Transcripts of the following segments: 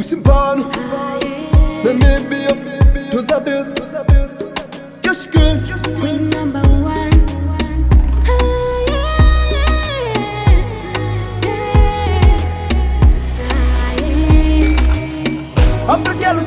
usimbano nemibio tuzabisa Keşke Queen number one. I'm the yellow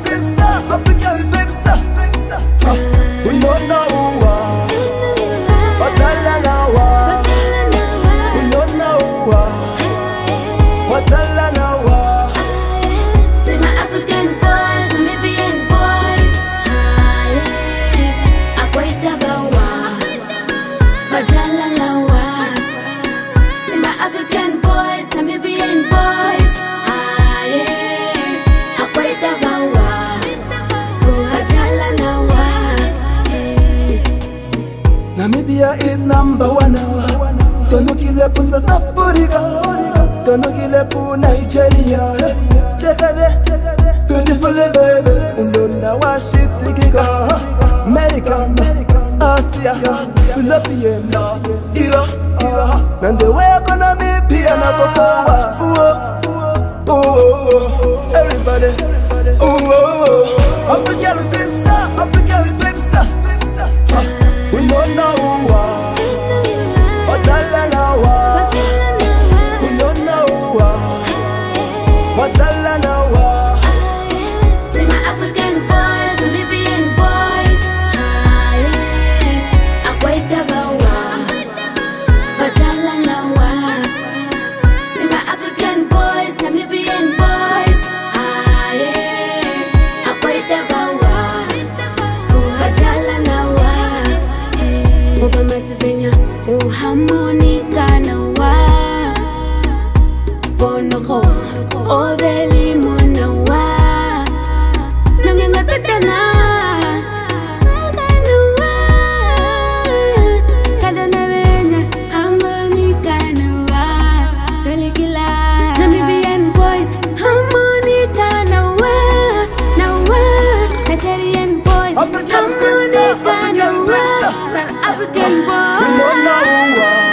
Libya is number one. Tono kile pu South Africa, tono kile pu Nigeria. Chekale, beautiful babies. Undona wa shit ikika. America, Asia, European, Ira, Ira. Nande wea harmoni kanawa Ponoko obeli munawa Nangangatatana Kanawa Kadanabenya harmoni kanawa Kalikila is African Queen, African Queen, an African boy.